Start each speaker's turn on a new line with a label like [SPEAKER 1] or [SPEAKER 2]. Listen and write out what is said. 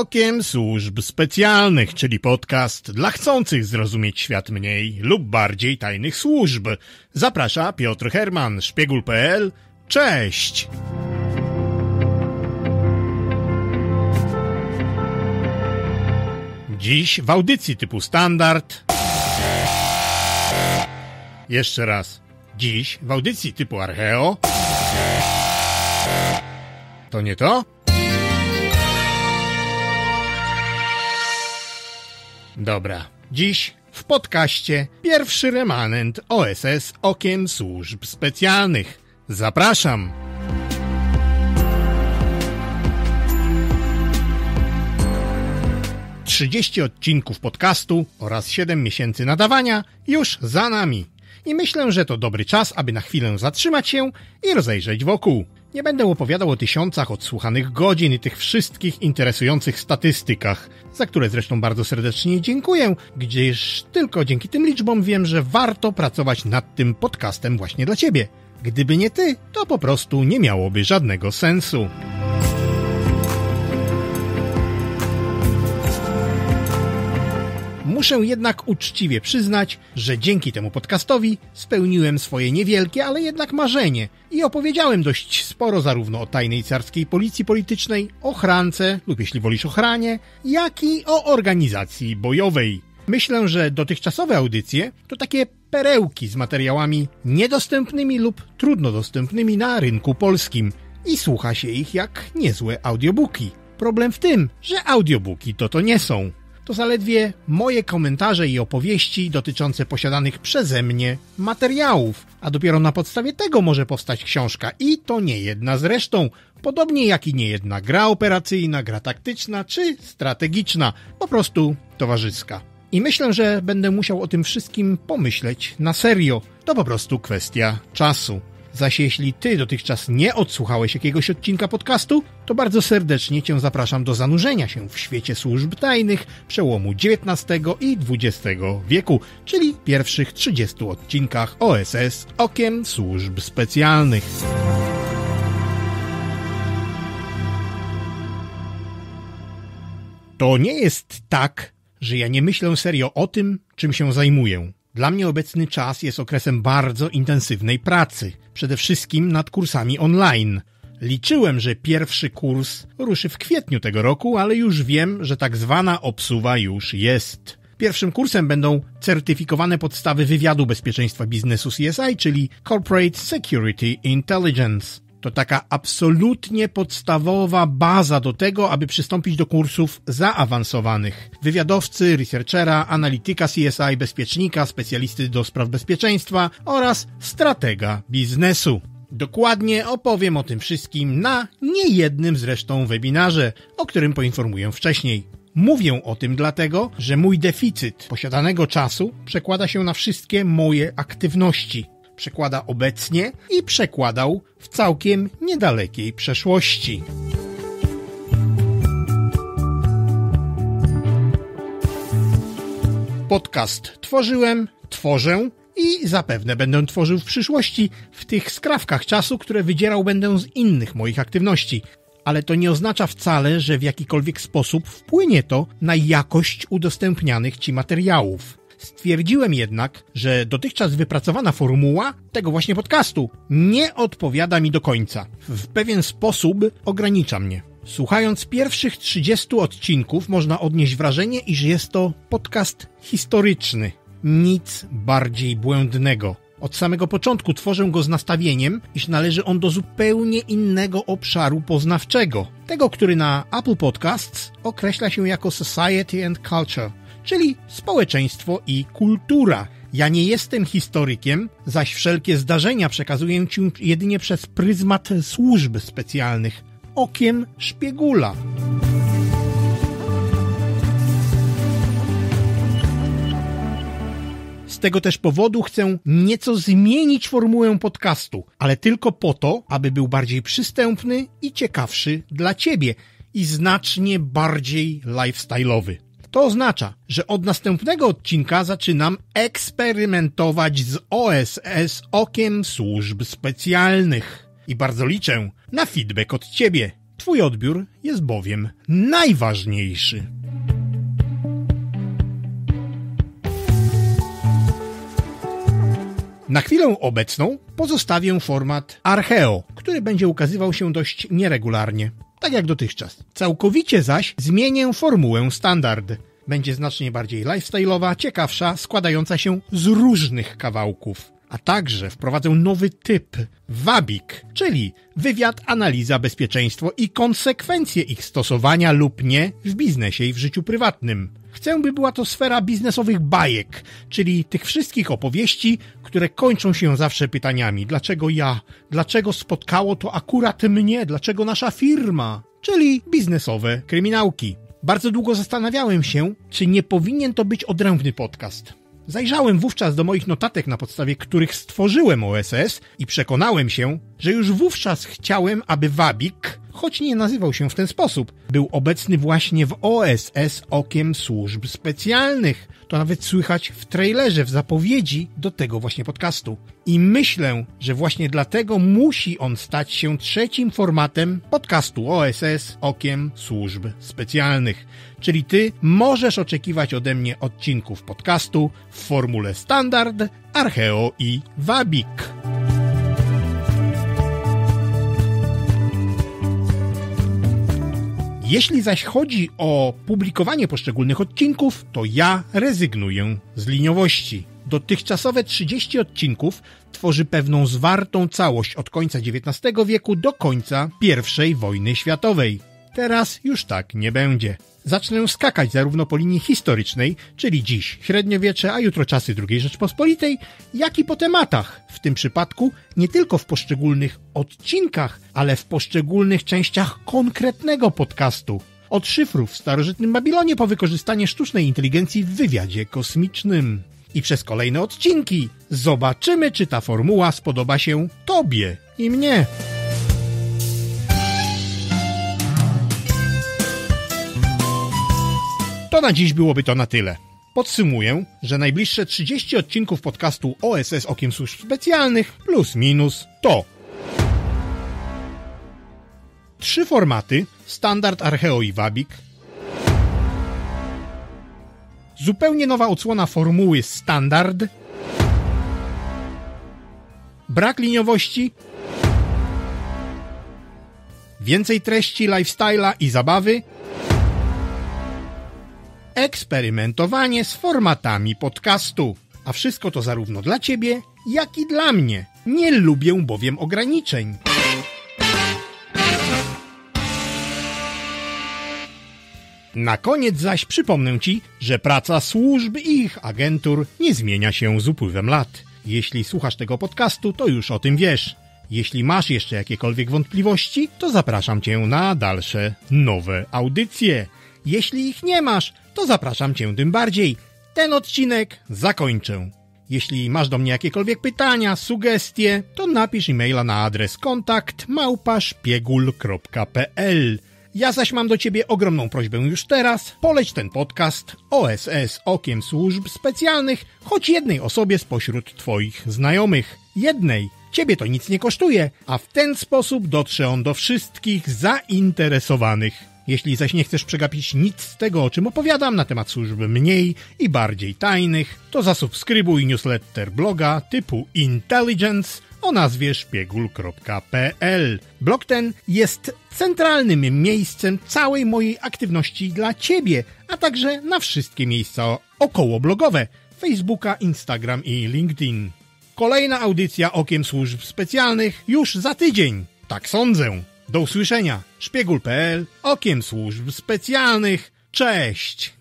[SPEAKER 1] Okiem Służb Specjalnych, czyli podcast dla chcących zrozumieć świat mniej lub bardziej tajnych służb. Zaprasza Piotr Herman, szpiegul.pl. Cześć! Dziś w audycji typu standard. Jeszcze raz. Dziś w audycji typu Archeo. To nie to? Dobra. Dziś w podcaście pierwszy remanent OSS Okiem Służb Specjalnych. Zapraszam! Trzydzieści odcinków podcastu oraz siedem miesięcy nadawania już za nami. I myślę, że to dobry czas, aby na chwilę zatrzymać się i rozejrzeć wokół. Nie będę opowiadał o tysiącach odsłuchanych godzin i tych wszystkich interesujących statystykach, za które zresztą bardzo serdecznie dziękuję, gdyż tylko dzięki tym liczbom wiem, że warto pracować nad tym podcastem właśnie dla Ciebie. Gdyby nie Ty, to po prostu nie miałoby żadnego sensu. Muszę jednak uczciwie przyznać, że dzięki temu podcastowi spełniłem swoje niewielkie, ale jednak marzenie i opowiedziałem dość sporo zarówno o tajnej carskiej policji politycznej, ochrance lub jeśli wolisz ochranie, jak i o organizacji bojowej. Myślę, że dotychczasowe audycje to takie perełki z materiałami niedostępnymi lub trudno dostępnymi na rynku polskim i słucha się ich jak niezłe audiobooki. Problem w tym, że audiobooki to to nie są to zaledwie moje komentarze i opowieści dotyczące posiadanych przeze mnie materiałów, a dopiero na podstawie tego może powstać książka i to nie jedna zresztą, podobnie jak i nie jedna gra operacyjna, gra taktyczna czy strategiczna, po prostu towarzyska. I myślę, że będę musiał o tym wszystkim pomyśleć na serio. To po prostu kwestia czasu. Zaś jeśli ty dotychczas nie odsłuchałeś jakiegoś odcinka podcastu, to bardzo serdecznie cię zapraszam do zanurzenia się w świecie służb tajnych przełomu XIX i XX wieku, czyli pierwszych 30 odcinkach OSS Okiem Służb Specjalnych. To nie jest tak, że ja nie myślę serio o tym, czym się zajmuję. Dla mnie obecny czas jest okresem bardzo intensywnej pracy, przede wszystkim nad kursami online. Liczyłem, że pierwszy kurs ruszy w kwietniu tego roku, ale już wiem, że tak zwana obsuwa już jest. Pierwszym kursem będą certyfikowane podstawy wywiadu bezpieczeństwa biznesu CSI, czyli Corporate Security Intelligence. To taka absolutnie podstawowa baza do tego, aby przystąpić do kursów zaawansowanych. Wywiadowcy, researchera, analityka CSI, bezpiecznika, specjalisty do spraw bezpieczeństwa oraz stratega biznesu. Dokładnie opowiem o tym wszystkim na niejednym zresztą webinarze, o którym poinformuję wcześniej. Mówię o tym dlatego, że mój deficyt posiadanego czasu przekłada się na wszystkie moje aktywności przekłada obecnie i przekładał w całkiem niedalekiej przeszłości. Podcast tworzyłem, tworzę i zapewne będę tworzył w przyszłości w tych skrawkach czasu, które wydzierał będę z innych moich aktywności. Ale to nie oznacza wcale, że w jakikolwiek sposób wpłynie to na jakość udostępnianych ci materiałów. Stwierdziłem jednak, że dotychczas wypracowana formuła tego właśnie podcastu nie odpowiada mi do końca. W pewien sposób ogranicza mnie. Słuchając pierwszych 30 odcinków można odnieść wrażenie, iż jest to podcast historyczny. Nic bardziej błędnego. Od samego początku tworzę go z nastawieniem, iż należy on do zupełnie innego obszaru poznawczego. Tego, który na Apple Podcasts określa się jako Society and Culture czyli społeczeństwo i kultura. Ja nie jestem historykiem, zaś wszelkie zdarzenia przekazuję ci jedynie przez pryzmat służb specjalnych, okiem szpiegula. Z tego też powodu chcę nieco zmienić formułę podcastu, ale tylko po to, aby był bardziej przystępny i ciekawszy dla Ciebie i znacznie bardziej lifestyle'owy. To oznacza, że od następnego odcinka zaczynam eksperymentować z OSS okiem służb specjalnych. I bardzo liczę na feedback od Ciebie. Twój odbiór jest bowiem najważniejszy. Na chwilę obecną pozostawię format Archeo, który będzie ukazywał się dość nieregularnie, tak jak dotychczas. Całkowicie zaś zmienię formułę standard. Będzie znacznie bardziej lifestyle'owa, ciekawsza, składająca się z różnych kawałków. A także wprowadzę nowy typ wabik, czyli wywiad, analiza, bezpieczeństwo i konsekwencje ich stosowania lub nie w biznesie i w życiu prywatnym. Chcę, by była to sfera biznesowych bajek, czyli tych wszystkich opowieści, które kończą się zawsze pytaniami: dlaczego ja? Dlaczego spotkało to akurat mnie? Dlaczego nasza firma? Czyli biznesowe kryminałki. Bardzo długo zastanawiałem się, czy nie powinien to być odrębny podcast. Zajrzałem wówczas do moich notatek, na podstawie których stworzyłem OSS i przekonałem się, że już wówczas chciałem, aby Wabik, choć nie nazywał się w ten sposób, był obecny właśnie w OSS okiem służb specjalnych. To nawet słychać w trailerze, w zapowiedzi do tego właśnie podcastu. I myślę, że właśnie dlatego musi on stać się trzecim formatem podcastu OSS okiem służb specjalnych. Czyli ty możesz oczekiwać ode mnie odcinków podcastu w formule standard, archeo i wabik. Jeśli zaś chodzi o publikowanie poszczególnych odcinków, to ja rezygnuję z liniowości. Dotychczasowe 30 odcinków tworzy pewną zwartą całość od końca XIX wieku do końca I wojny światowej. Teraz już tak nie będzie. Zacznę skakać zarówno po linii historycznej, czyli dziś średniowiecze, a jutro czasy II Rzeczpospolitej, jak i po tematach, w tym przypadku nie tylko w poszczególnych odcinkach, ale w poszczególnych częściach konkretnego podcastu. Od szyfrów w starożytnym Babilonie po wykorzystanie sztucznej inteligencji w wywiadzie kosmicznym. I przez kolejne odcinki zobaczymy, czy ta formuła spodoba się Tobie i mnie. To na dziś byłoby to na tyle. Podsumuję, że najbliższe 30 odcinków podcastu OSS Okiem Służb Specjalnych plus minus to. Trzy formaty standard Archeo i Wabik. Zupełnie nowa odsłona formuły standard. Brak liniowości. Więcej treści, lifestyle'a i zabawy eksperymentowanie z formatami podcastu. A wszystko to zarówno dla Ciebie, jak i dla mnie. Nie lubię bowiem ograniczeń. Na koniec zaś przypomnę Ci, że praca służb i ich agentur nie zmienia się z upływem lat. Jeśli słuchasz tego podcastu, to już o tym wiesz. Jeśli masz jeszcze jakiekolwiek wątpliwości, to zapraszam Cię na dalsze, nowe audycje. Jeśli ich nie masz, to zapraszam Cię tym bardziej. Ten odcinek zakończę. Jeśli masz do mnie jakiekolwiek pytania, sugestie, to napisz e-maila na adres kontakt małpaszpiegul.pl. Ja zaś mam do Ciebie ogromną prośbę już teraz. Poleć ten podcast OSS Okiem Służb Specjalnych choć jednej osobie spośród Twoich znajomych. Jednej. Ciebie to nic nie kosztuje, a w ten sposób dotrze on do wszystkich zainteresowanych. Jeśli zaś nie chcesz przegapić nic z tego, o czym opowiadam na temat służb mniej i bardziej tajnych, to zasubskrybuj newsletter bloga typu Intelligence o nazwie szpiegul.pl. Blog ten jest centralnym miejscem całej mojej aktywności dla Ciebie, a także na wszystkie miejsca okołoblogowe Facebooka, Instagram i LinkedIn. Kolejna audycja Okiem Służb Specjalnych już za tydzień. Tak sądzę. Do usłyszenia. Szpiegul.pl Okiem Służb Specjalnych. Cześć!